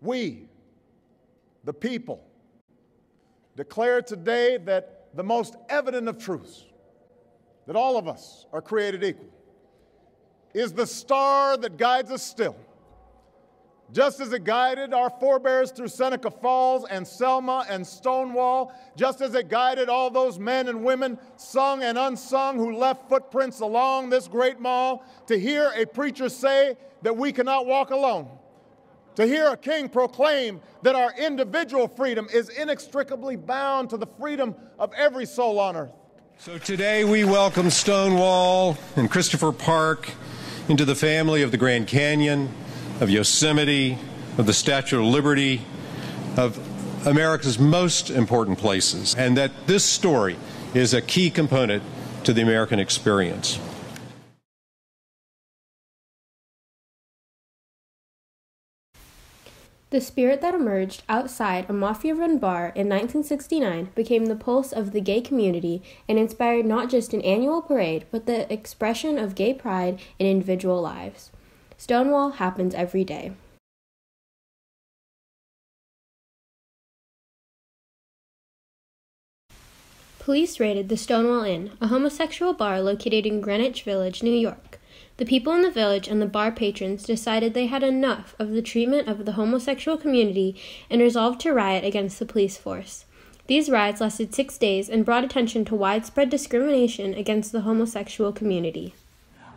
We, the people, declare today that the most evident of truths, that all of us are created equal, is the star that guides us still just as it guided our forebears through Seneca Falls and Selma and Stonewall, just as it guided all those men and women, sung and unsung, who left footprints along this great mall, to hear a preacher say that we cannot walk alone, to hear a king proclaim that our individual freedom is inextricably bound to the freedom of every soul on earth. So today we welcome Stonewall and Christopher Park into the family of the Grand Canyon of Yosemite, of the Statue of Liberty, of America's most important places, and that this story is a key component to the American experience. The spirit that emerged outside a mafia run bar in 1969 became the pulse of the gay community and inspired not just an annual parade, but the expression of gay pride in individual lives. Stonewall happens every day. Police raided the Stonewall Inn, a homosexual bar located in Greenwich Village, New York. The people in the village and the bar patrons decided they had enough of the treatment of the homosexual community and resolved to riot against the police force. These riots lasted six days and brought attention to widespread discrimination against the homosexual community.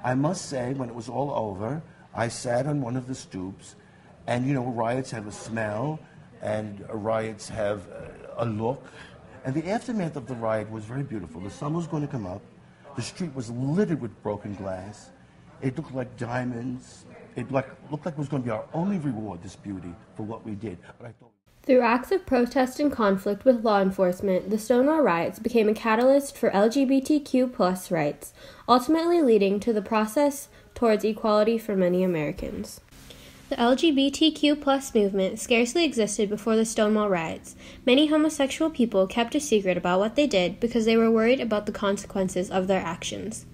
I must say, when it was all over, I sat on one of the stoops, and you know, riots have a smell, and riots have a look. And the aftermath of the riot was very beautiful. The sun was going to come up. The street was littered with broken glass. It looked like diamonds. It like, looked like it was going to be our only reward, this beauty, for what we did. Through acts of protest and conflict with law enforcement, the Stonewall riots became a catalyst for LGBTQ plus rights, ultimately leading to the process towards equality for many Americans. The LGBTQ plus movement scarcely existed before the Stonewall riots. Many homosexual people kept a secret about what they did because they were worried about the consequences of their actions.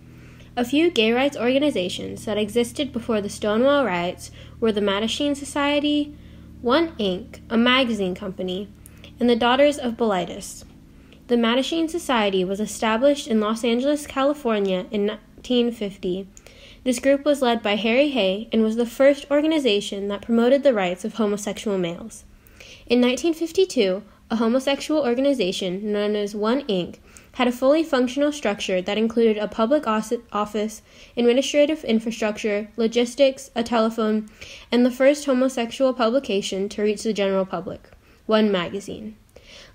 A few gay rights organizations that existed before the Stonewall riots were the Mattachine Society, One Inc., a magazine company, and the Daughters of Bilitis. The Mattachine Society was established in Los Angeles, California in 1950 this group was led by Harry Hay and was the first organization that promoted the rights of homosexual males. In 1952, a homosexual organization known as One Inc. had a fully functional structure that included a public office, administrative infrastructure, logistics, a telephone, and the first homosexual publication to reach the general public, One Magazine.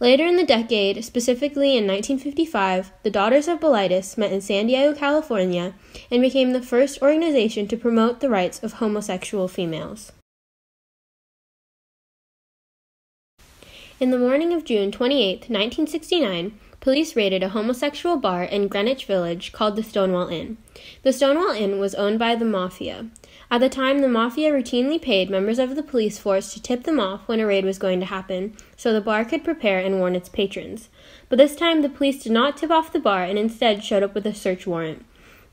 Later in the decade, specifically in 1955, the Daughters of Bilitis met in San Diego, California, and became the first organization to promote the rights of homosexual females. In the morning of June 28, 1969, police raided a homosexual bar in Greenwich Village called the Stonewall Inn. The Stonewall Inn was owned by the Mafia. At the time, the Mafia routinely paid members of the police force to tip them off when a raid was going to happen, so the bar could prepare and warn its patrons. But this time, the police did not tip off the bar and instead showed up with a search warrant.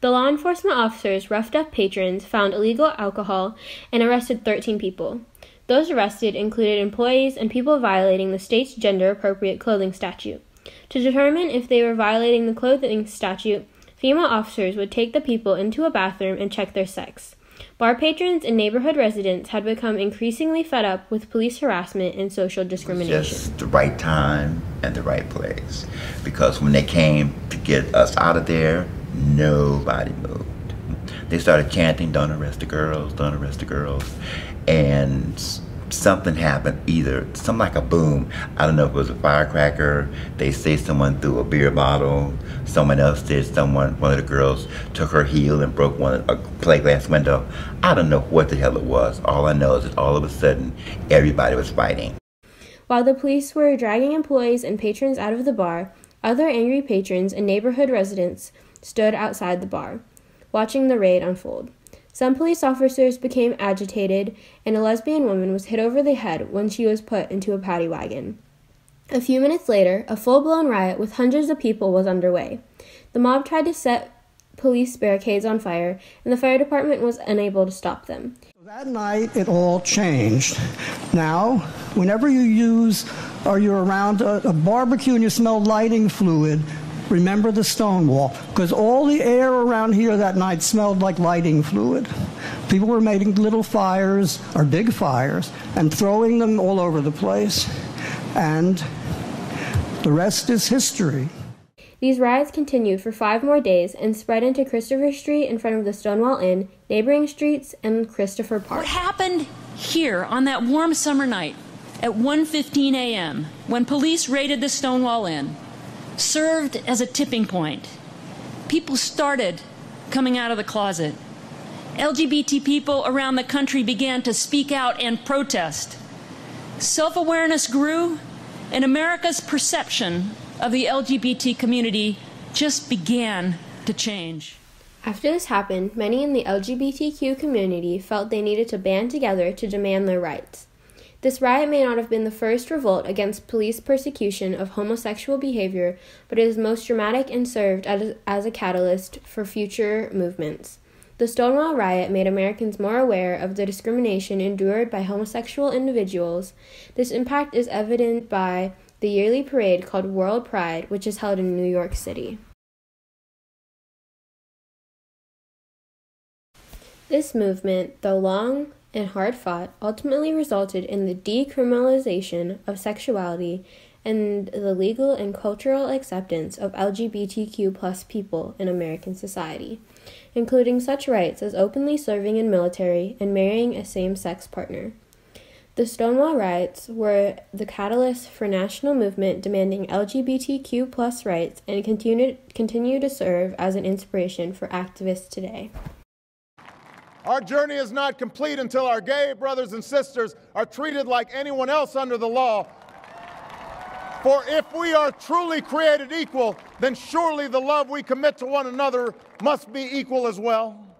The law enforcement officers roughed up patrons, found illegal alcohol, and arrested 13 people. Those arrested included employees and people violating the state's gender appropriate clothing statute. To determine if they were violating the clothing statute, female officers would take the people into a bathroom and check their sex. Bar patrons and neighborhood residents had become increasingly fed up with police harassment and social discrimination. Just the right time and the right place. Because when they came to get us out of there, nobody moved. They started chanting, Don't arrest the girls, don't arrest the girls. And something happened, either something like a boom. I don't know if it was a firecracker. They say someone threw a beer bottle. Someone else did. Someone, one of the girls, took her heel and broke one a plate glass window. I don't know what the hell it was. All I know is that all of a sudden, everybody was fighting. While the police were dragging employees and patrons out of the bar, other angry patrons and neighborhood residents stood outside the bar, watching the raid unfold. Some police officers became agitated, and a lesbian woman was hit over the head when she was put into a paddy wagon. A few minutes later, a full blown riot with hundreds of people was underway. The mob tried to set police barricades on fire, and the fire department was unable to stop them. That night, it all changed. Now, whenever you use or you're around a, a barbecue and you smell lighting fluid, remember the Stonewall, because all the air around here that night smelled like lighting fluid. People were making little fires or big fires and throwing them all over the place. And the rest is history. These riots continued for five more days and spread into Christopher Street in front of the Stonewall Inn, neighboring streets, and Christopher Park. What happened here on that warm summer night at 1:15 a.m. when police raided the Stonewall Inn served as a tipping point. People started coming out of the closet. LGBT people around the country began to speak out and protest. Self awareness grew, and America's perception of the LGBT community just began to change. After this happened, many in the LGBTQ community felt they needed to band together to demand their rights. This riot may not have been the first revolt against police persecution of homosexual behavior, but it is most dramatic and served as, as a catalyst for future movements. The Stonewall riot made Americans more aware of the discrimination endured by homosexual individuals. This impact is evident by the yearly parade called World Pride, which is held in New York City. This movement, though long and hard fought, ultimately resulted in the decriminalization of sexuality and the legal and cultural acceptance of LGBTQ plus people in American society, including such rights as openly serving in military and marrying a same sex partner. The Stonewall riots were the catalyst for national movement demanding LGBTQ plus rights and continue, continue to serve as an inspiration for activists today. Our journey is not complete until our gay brothers and sisters are treated like anyone else under the law. For if we are truly created equal, then surely the love we commit to one another must be equal as well.